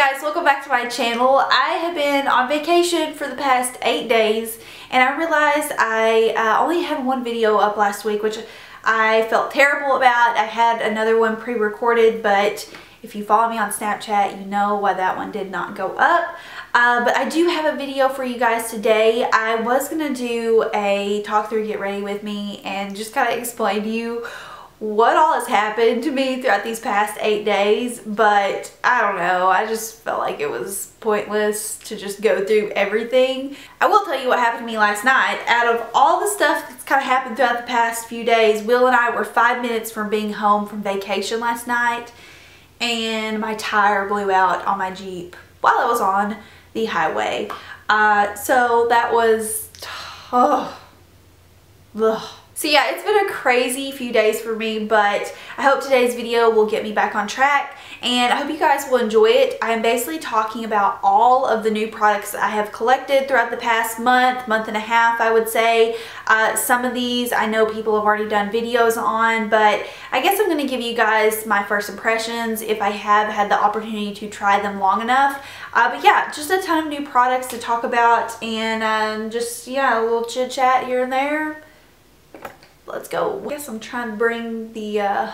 guys, welcome back to my channel. I have been on vacation for the past eight days and I realized I uh, only had one video up last week which I felt terrible about. I had another one pre-recorded but if you follow me on Snapchat you know why that one did not go up. Uh, but I do have a video for you guys today. I was going to do a talk through get ready with me and just kind of explain to you what all has happened to me throughout these past eight days, but I don't know. I just felt like it was pointless to just go through everything. I will tell you what happened to me last night. Out of all the stuff that's kind of happened throughout the past few days, Will and I were five minutes from being home from vacation last night, and my tire blew out on my Jeep while I was on the highway. Uh, so that was, oh, ugh so yeah, it's been a crazy few days for me, but I hope today's video will get me back on track and I hope you guys will enjoy it. I am basically talking about all of the new products I have collected throughout the past month, month and a half, I would say. Uh, some of these I know people have already done videos on, but I guess I'm going to give you guys my first impressions if I have had the opportunity to try them long enough. Uh, but yeah, just a ton of new products to talk about and um, just, yeah, a little chit chat here and there let's go. I guess I'm trying to bring the uh,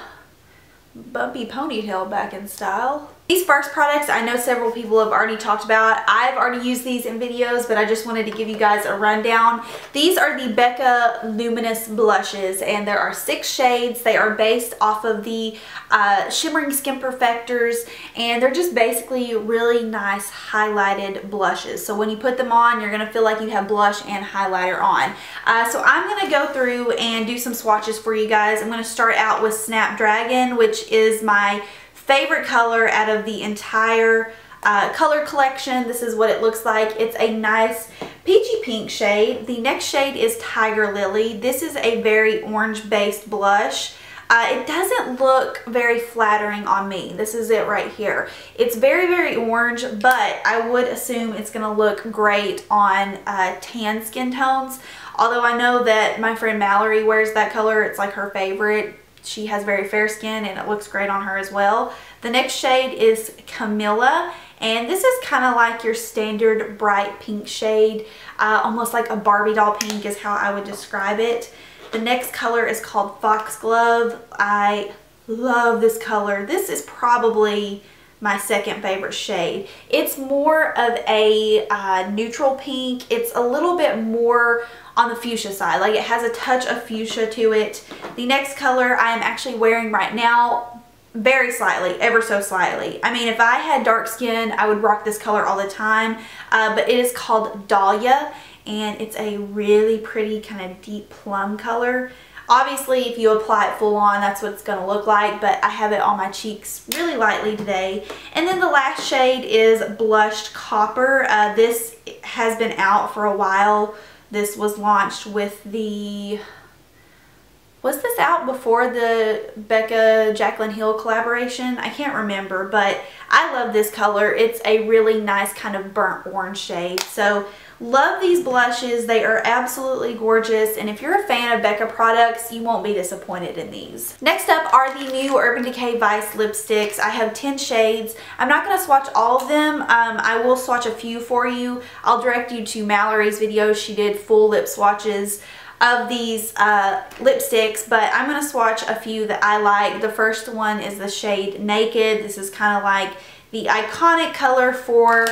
bumpy ponytail back in style. These first products I know several people have already talked about. I've already used these in videos, but I just wanted to give you guys a rundown. These are the Becca Luminous Blushes, and there are six shades. They are based off of the uh, Shimmering Skin Perfectors, and they're just basically really nice highlighted blushes. So when you put them on, you're gonna feel like you have blush and highlighter on. Uh, so I'm gonna go through and do some swatches for you guys. I'm gonna start out with Snapdragon, which is my favorite color out of the entire uh, color collection. This is what it looks like. It's a nice peachy pink shade. The next shade is Tiger Lily. This is a very orange based blush. Uh, it doesn't look very flattering on me. This is it right here. It's very, very orange, but I would assume it's going to look great on uh, tan skin tones. Although I know that my friend Mallory wears that color. It's like her favorite. She has very fair skin and it looks great on her as well. The next shade is Camellia and this is kind of like your standard bright pink shade. Uh, almost like a Barbie doll pink is how I would describe it. The next color is called Foxglove. I love this color. This is probably my second favorite shade. It's more of a uh, neutral pink. It's a little bit more on the fuchsia side. Like it has a touch of fuchsia to it. The next color I am actually wearing right now very slightly, ever so slightly. I mean, if I had dark skin, I would rock this color all the time, uh, but it is called Dahlia, and it's a really pretty kind of deep plum color. Obviously, if you apply it full on, that's what it's going to look like, but I have it on my cheeks really lightly today. And then the last shade is Blushed Copper. Uh, this has been out for a while. This was launched with the... Was this out before the Becca Jaclyn Hill collaboration? I can't remember, but I love this color. It's a really nice kind of burnt orange shade. So Love these blushes. They are absolutely gorgeous. And if you're a fan of Becca products, you won't be disappointed in these. Next up are the new Urban Decay Vice lipsticks. I have 10 shades. I'm not going to swatch all of them. Um, I will swatch a few for you. I'll direct you to Mallory's video. She did full lip swatches of these uh, lipsticks, but I'm going to swatch a few that I like. The first one is the shade Naked. This is kind of like the iconic color for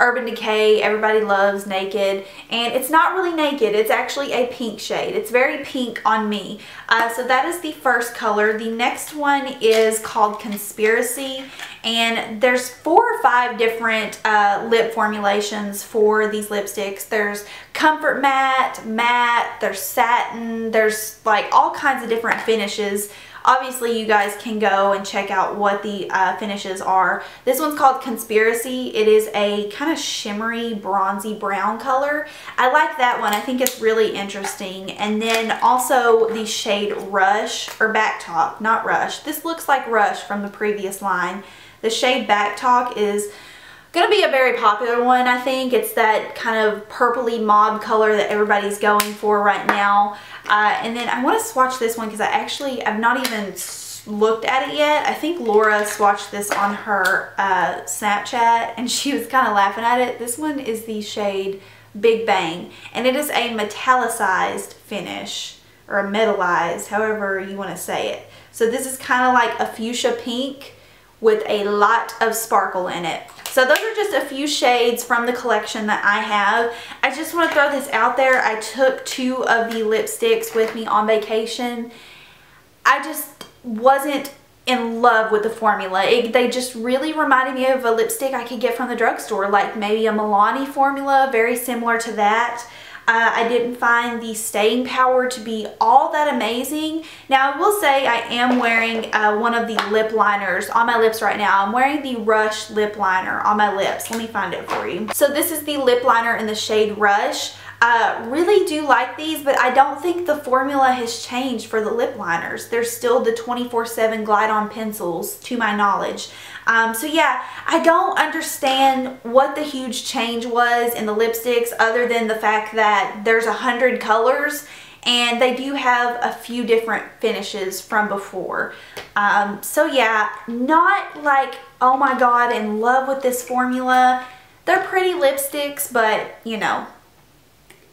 Urban Decay, everybody loves Naked, and it's not really naked, it's actually a pink shade. It's very pink on me. Uh, so that is the first color. The next one is called Conspiracy, and there's four or five different uh, lip formulations for these lipsticks. There's Comfort Matte, Matte, there's Satin, there's like all kinds of different finishes Obviously, you guys can go and check out what the uh, finishes are. This one's called Conspiracy. It is a kind of shimmery, bronzy brown color. I like that one. I think it's really interesting. And then also the shade Rush, or Back Talk, not Rush. This looks like Rush from the previous line. The shade Back Talk is to be a very popular one I think it's that kind of purpley mauve color that everybody's going for right now uh, and then I want to swatch this one because I actually I've not even looked at it yet. I think Laura swatched this on her uh, Snapchat and she was kind of laughing at it. This one is the shade Big Bang and it is a metallicized finish or a metallized, however you want to say it. So this is kind of like a fuchsia pink with a lot of sparkle in it. So those are just a few shades from the collection that I have. I just want to throw this out there. I took two of the lipsticks with me on vacation. I just wasn't in love with the formula. It, they just really reminded me of a lipstick I could get from the drugstore, like maybe a Milani formula, very similar to that. Uh, I didn't find the staying power to be all that amazing. Now I will say I am wearing uh, one of the lip liners on my lips right now. I'm wearing the Rush lip liner on my lips. Let me find it for you. So this is the lip liner in the shade Rush. Uh, really do like these, but I don't think the formula has changed for the lip liners. They're still the 24-7 Glide-On pencils, to my knowledge. Um, so yeah, I don't understand what the huge change was in the lipsticks other than the fact that there's a hundred colors and they do have a few different finishes from before. Um, so yeah, not like, oh my god, in love with this formula. They're pretty lipsticks, but you know,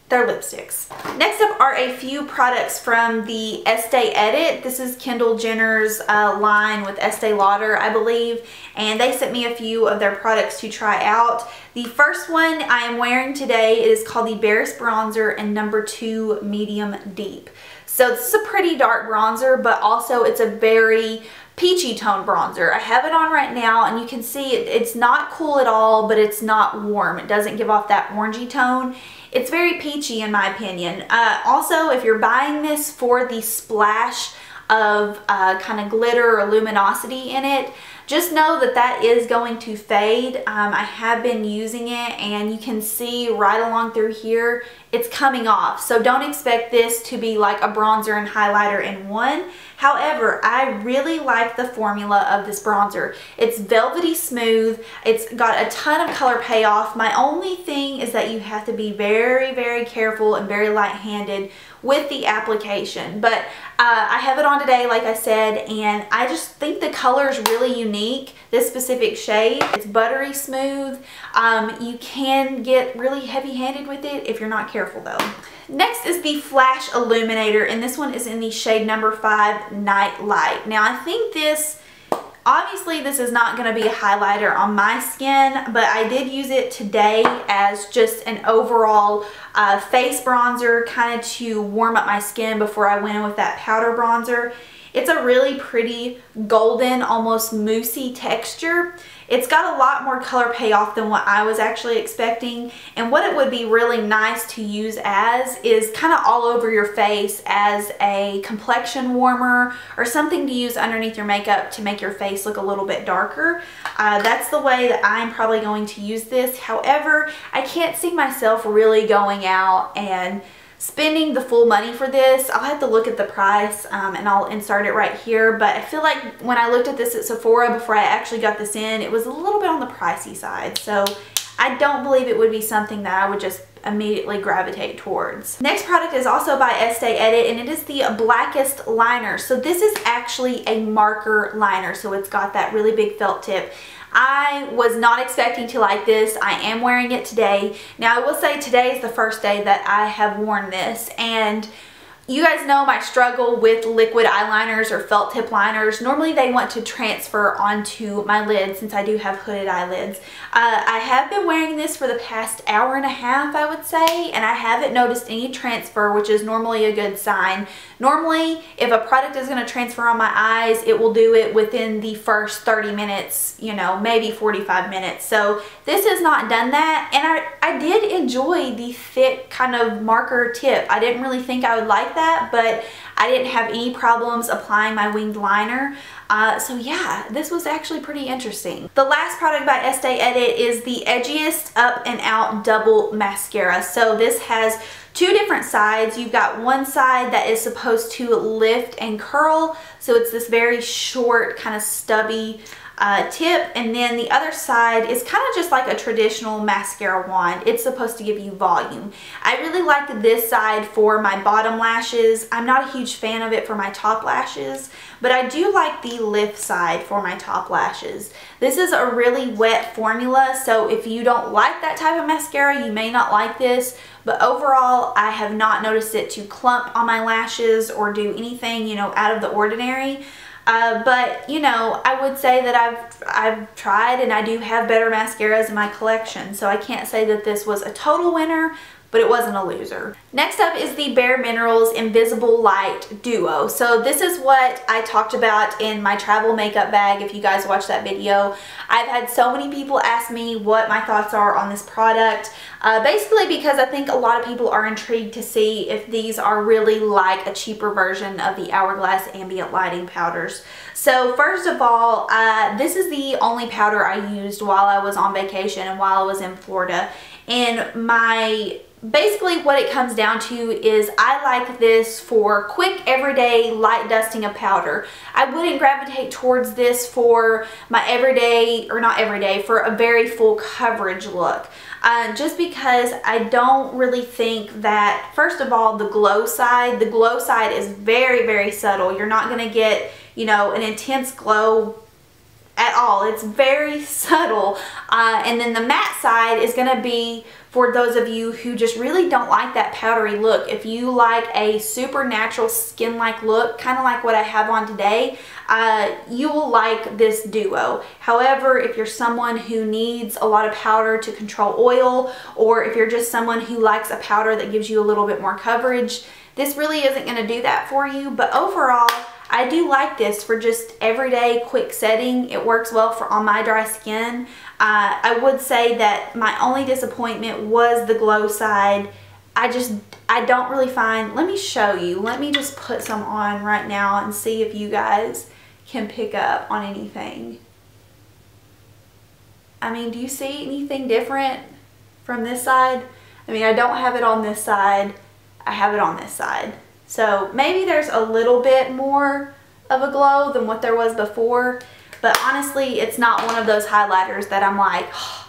they're lipsticks. Next up are a few products from the Estee Edit. This is Kendall Jenner's uh, line with Estee Lauder, I believe, and they sent me a few of their products to try out. The first one I am wearing today is called the Barest Bronzer in number 2 Medium Deep. So this is a pretty dark bronzer, but also it's a very peachy tone bronzer. I have it on right now and you can see it, it's not cool at all, but it's not warm. It doesn't give off that orangey tone. It's very peachy in my opinion. Uh, also, if you're buying this for the splash of uh, kind of glitter or luminosity in it, just know that that is going to fade. Um, I have been using it and you can see right along through here, it's coming off. So don't expect this to be like a bronzer and highlighter in one. However, I really like the formula of this bronzer. It's velvety smooth. It's got a ton of color payoff. My only thing is that you have to be very, very careful and very light-handed with the application. But uh, I have it on today, like I said, and I just think the color is really unique, this specific shade. It's buttery smooth. Um, you can get really heavy-handed with it if you're not careful though. Next is the Flash Illuminator, and this one is in the shade number 5, Night Light. Now, I think this Obviously, this is not going to be a highlighter on my skin, but I did use it today as just an overall uh, face bronzer kind of to warm up my skin before I went in with that powder bronzer. It's a really pretty golden, almost moussey texture. It's got a lot more color payoff than what I was actually expecting. And what it would be really nice to use as is kind of all over your face as a complexion warmer or something to use underneath your makeup to make your face look a little bit darker. Uh, that's the way that I'm probably going to use this. However, I can't see myself really going out and spending the full money for this. I'll have to look at the price um, and I'll insert it right here. But I feel like when I looked at this at Sephora before I actually got this in, it was a little bit on the pricey side. So I don't believe it would be something that I would just immediately gravitate towards. Next product is also by Estee Edit and it is the Blackest Liner. So this is actually a marker liner. So it's got that really big felt tip. I was not expecting to like this. I am wearing it today. Now I will say today is the first day that I have worn this and you guys know my struggle with liquid eyeliners or felt tip liners. Normally they want to transfer onto my lids since I do have hooded eyelids. Uh, I have been wearing this for the past hour and a half I would say and I haven't noticed any transfer which is normally a good sign. Normally if a product is going to transfer on my eyes it will do it within the first 30 minutes you know maybe 45 minutes. So this has not done that and I, I did enjoy the thick kind of marker tip. I didn't really think I would like that, but I didn't have any problems applying my winged liner. Uh, so yeah, this was actually pretty interesting. The last product by Estee Edit is the Edgiest Up and Out Double Mascara. So this has two different sides. You've got one side that is supposed to lift and curl. So it's this very short, kind of stubby uh, tip and then the other side is kind of just like a traditional mascara wand. It's supposed to give you volume. I really like this side for my bottom lashes. I'm not a huge fan of it for my top lashes, but I do like the lift side for my top lashes. This is a really wet formula, so if you don't like that type of mascara, you may not like this, but overall, I have not noticed it to clump on my lashes or do anything, you know, out of the ordinary. Uh, but you know, I would say that I've I've tried and I do have better mascaras in my collection. So I can't say that this was a total winner, but it wasn't a loser. Next up is the Bare Minerals Invisible Light Duo. So this is what I talked about in my travel makeup bag if you guys watched that video. I've had so many people ask me what my thoughts are on this product. Uh, basically because I think a lot of people are intrigued to see if these are really like a cheaper version of the Hourglass Ambient Lighting powders. So first of all, uh, this is the only powder I used while I was on vacation and while I was in Florida. And my basically what it comes down to is I like this for quick everyday light dusting of powder. I wouldn't gravitate towards this for my everyday, or not everyday, for a very full coverage look. Uh, just because I don't really think that, first of all, the glow side, the glow side is very, very subtle. You're not going to get, you know, an intense glow at all. It's very subtle. Uh, and then the matte side is going to be for those of you who just really don't like that powdery look. If you like a super natural skin-like look, kind of like what I have on today, uh, you will like this duo. However, if you're someone who needs a lot of powder to control oil, or if you're just someone who likes a powder that gives you a little bit more coverage, this really isn't going to do that for you. But overall, I do like this for just everyday quick setting. It works well for on my dry skin. Uh, I would say that my only disappointment was the glow side. I just, I don't really find, let me show you. Let me just put some on right now and see if you guys can pick up on anything. I mean, do you see anything different from this side? I mean, I don't have it on this side. I have it on this side. So maybe there's a little bit more of a glow than what there was before. But honestly, it's not one of those highlighters that I'm like, oh,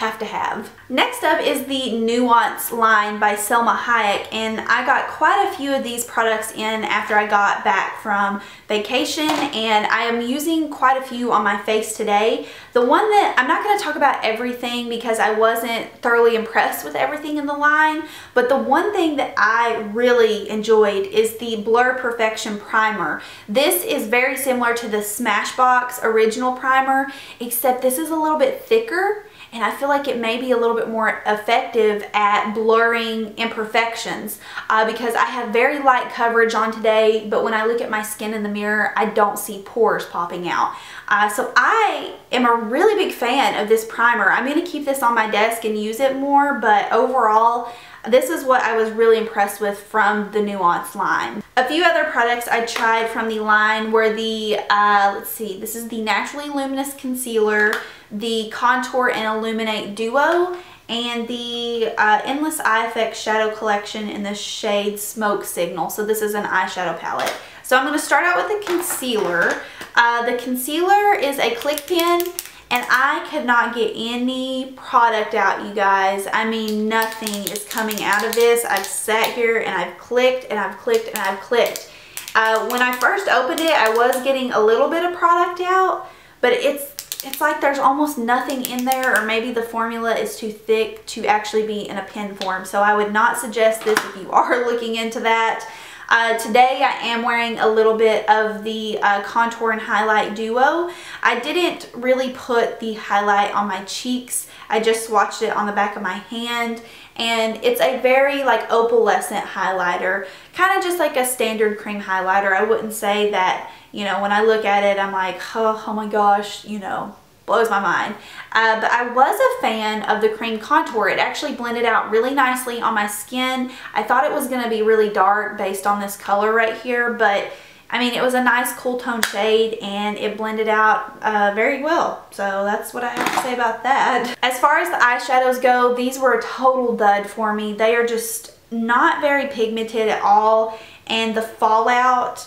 have to have. Next up is the Nuance line by Salma Hayek and I got quite a few of these products in after I got back from vacation and I am using quite a few on my face today. The one that, I'm not going to talk about everything because I wasn't thoroughly impressed with everything in the line, but the one thing that I really enjoyed is the Blur Perfection Primer. This is very similar to the Smashbox original primer, except this is a little bit thicker and I feel like it may be a little bit more effective at blurring imperfections uh, because I have very light coverage on today but when I look at my skin in the mirror I don't see pores popping out. Uh, so I am a really big fan of this primer. I'm going to keep this on my desk and use it more but overall this is what I was really impressed with from the Nuance line. A few other products I tried from the line were the, uh, let's see, this is the Naturally Luminous Concealer the Contour and Illuminate Duo, and the uh, Endless Eye Effect Shadow Collection in the shade Smoke Signal. So this is an eyeshadow palette. So I'm going to start out with the concealer. Uh, the concealer is a click pen and I could not get any product out you guys. I mean nothing is coming out of this. I've sat here and I've clicked and I've clicked and I've clicked. Uh, when I first opened it I was getting a little bit of product out but it's it's like there's almost nothing in there or maybe the formula is too thick to actually be in a pen form. So I would not suggest this if you are looking into that. Uh, today I am wearing a little bit of the uh, Contour and Highlight Duo. I didn't really put the highlight on my cheeks. I just swatched it on the back of my hand and it's a very like opalescent highlighter. Kind of just like a standard cream highlighter. I wouldn't say that you know, when I look at it, I'm like, oh, oh my gosh, you know, blows my mind. Uh, but I was a fan of the cream contour. It actually blended out really nicely on my skin. I thought it was going to be really dark based on this color right here, but I mean, it was a nice cool tone shade and it blended out uh, very well. So that's what I have to say about that. As far as the eyeshadows go, these were a total dud for me. They are just not very pigmented at all and the fallout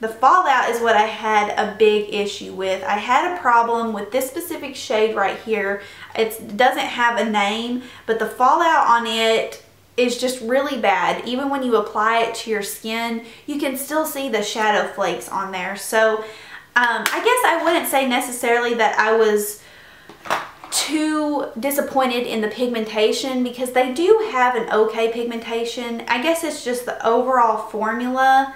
The fallout is what I had a big issue with. I had a problem with this specific shade right here. It doesn't have a name, but the fallout on it is just really bad. Even when you apply it to your skin, you can still see the shadow flakes on there. So um, I guess I wouldn't say necessarily that I was too disappointed in the pigmentation because they do have an okay pigmentation. I guess it's just the overall formula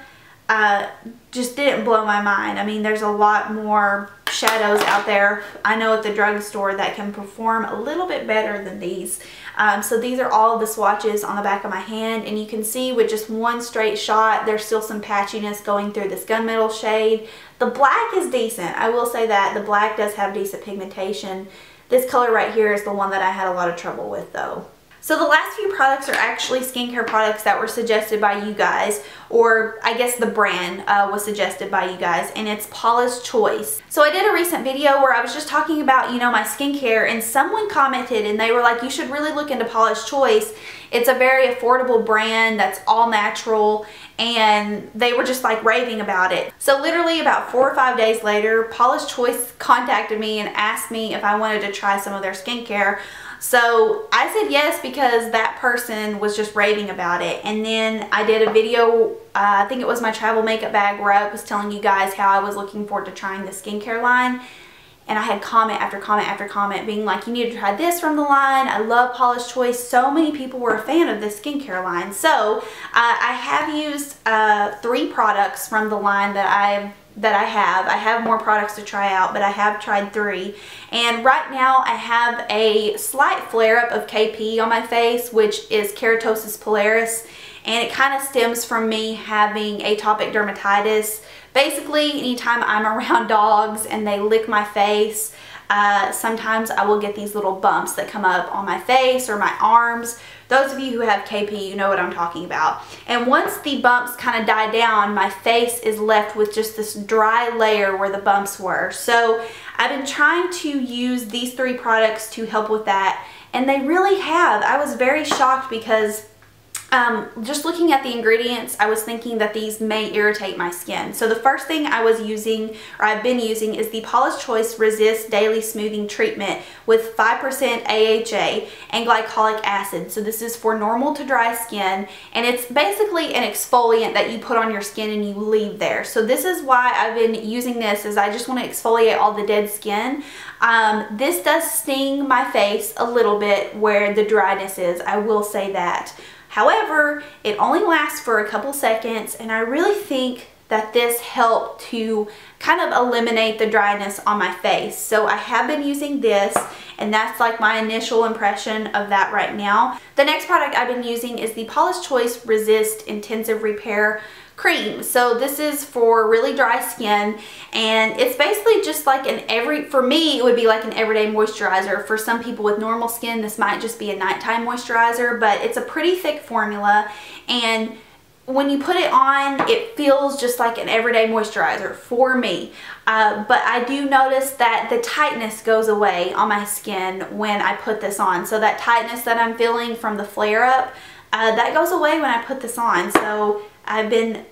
uh, just didn't blow my mind. I mean, there's a lot more shadows out there. I know at the drugstore that can perform a little bit better than these. Um, so these are all the swatches on the back of my hand and you can see with just one straight shot, there's still some patchiness going through this gunmetal shade. The black is decent. I will say that. The black does have decent pigmentation. This color right here is the one that I had a lot of trouble with though. So the last few products are actually skincare products that were suggested by you guys, or I guess the brand uh, was suggested by you guys, and it's Paula's Choice. So I did a recent video where I was just talking about, you know, my skincare, and someone commented and they were like, you should really look into Paula's Choice. It's a very affordable brand that's all natural, and they were just like raving about it. So literally about four or five days later, Paula's Choice contacted me and asked me if I wanted to try some of their skincare. So I said yes because that person was just raving about it. And then I did a video, uh, I think it was my travel makeup bag where I was telling you guys how I was looking forward to trying the skincare line. And I had comment after comment after comment being like, you need to try this from the line. I love Paula's Choice. So many people were a fan of this skincare line. So uh, I have used uh, three products from the line that I've that I have. I have more products to try out, but I have tried three. And right now I have a slight flare-up of KP on my face, which is keratosis pilaris. And it kind of stems from me having atopic dermatitis. Basically, anytime I'm around dogs and they lick my face, uh, sometimes I will get these little bumps that come up on my face or my arms. Those of you who have KP, you know what I'm talking about. And once the bumps kind of die down, my face is left with just this dry layer where the bumps were. So I've been trying to use these three products to help with that and they really have. I was very shocked because um, just looking at the ingredients, I was thinking that these may irritate my skin. So the first thing I was using, or I've been using, is the Paula's Choice Resist Daily Smoothing Treatment with 5% AHA and glycolic acid. So this is for normal to dry skin, and it's basically an exfoliant that you put on your skin and you leave there. So this is why I've been using this, is I just want to exfoliate all the dead skin. Um, this does sting my face a little bit where the dryness is, I will say that. However, it only lasts for a couple seconds and I really think that this helped to kind of eliminate the dryness on my face. So I have been using this and that's like my initial impression of that right now. The next product I've been using is the Paula's Choice Resist Intensive Repair cream. So this is for really dry skin and it's basically just like an every, for me it would be like an everyday moisturizer. For some people with normal skin this might just be a nighttime moisturizer but it's a pretty thick formula and when you put it on, it feels just like an everyday moisturizer for me. Uh, but I do notice that the tightness goes away on my skin when I put this on. So that tightness that I'm feeling from the flare up, uh, that goes away when I put this on. So I've been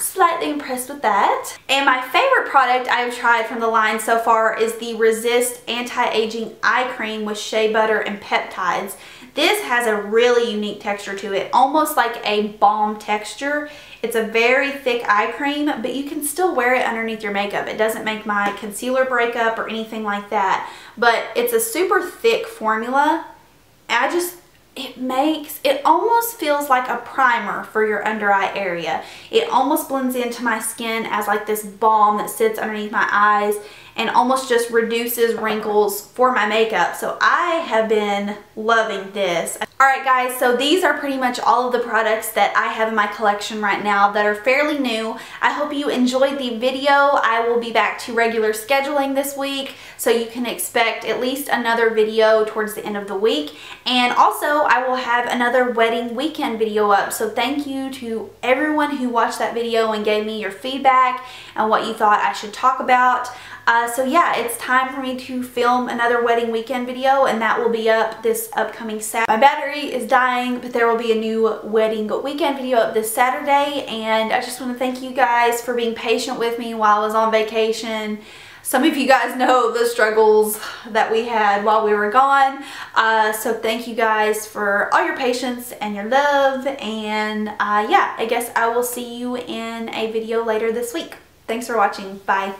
slightly impressed with that. And my favorite product I've tried from the line so far is the Resist Anti-Aging Eye Cream with shea butter and peptides. This has a really unique texture to it, almost like a balm texture. It's a very thick eye cream, but you can still wear it underneath your makeup. It doesn't make my concealer break up or anything like that, but it's a super thick formula. I just it makes, it almost feels like a primer for your under eye area. It almost blends into my skin as like this balm that sits underneath my eyes and almost just reduces wrinkles for my makeup. So I have been loving this. Alright guys, so these are pretty much all of the products that I have in my collection right now that are fairly new. I hope you enjoyed the video. I will be back to regular scheduling this week, so you can expect at least another video towards the end of the week. And also, I will have another wedding weekend video up, so thank you to everyone who watched that video and gave me your feedback and what you thought I should talk about. Uh, so yeah, it's time for me to film another wedding weekend video and that will be up this upcoming Saturday. My battery is dying, but there will be a new wedding weekend video up this Saturday and I just want to thank you guys for being patient with me while I was on vacation. Some of you guys know the struggles that we had while we were gone. Uh, so thank you guys for all your patience and your love. And uh, yeah, I guess I will see you in a video later this week. Thanks for watching. Bye.